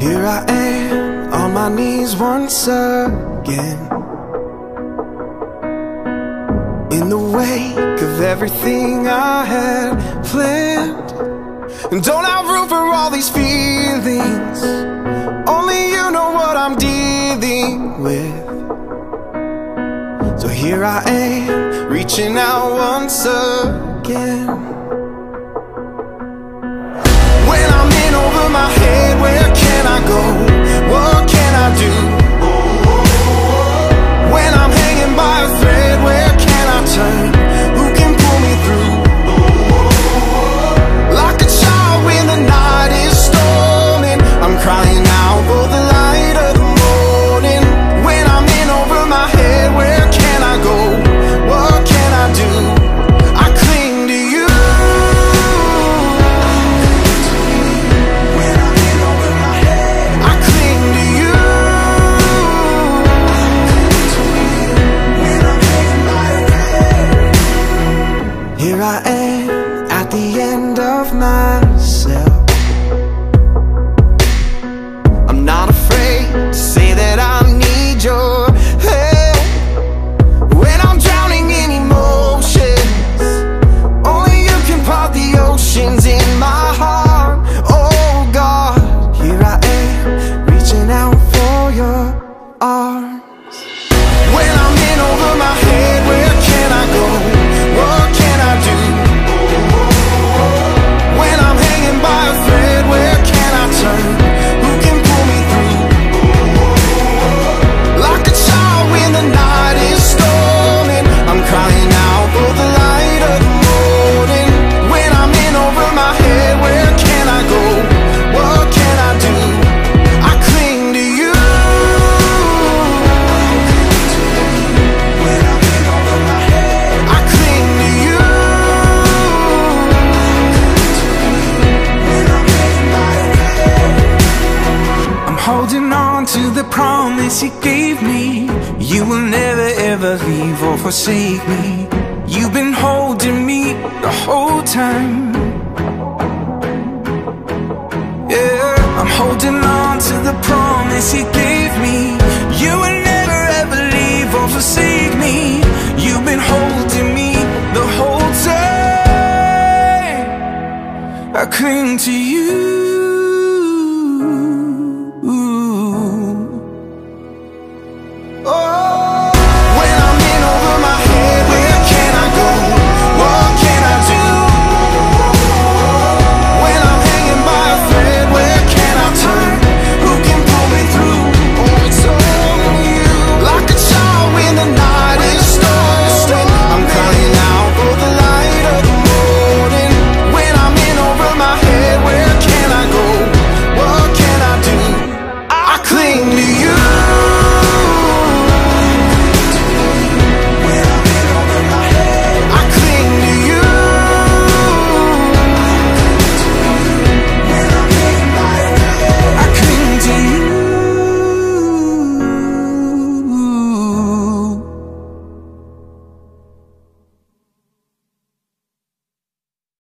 Here I am on my knees once again. In the wake of everything I had planned. And don't have room for all these feelings? Only you know what I'm dealing with. So here I am reaching out once again. I am eh? holding on to the promise you gave me. You will never ever leave or forsake me. You've been holding me the whole time. Yeah, I'm holding on to the promise you gave me. You will never ever leave or forsake me. You've been holding me the whole time. I cling to you. Oh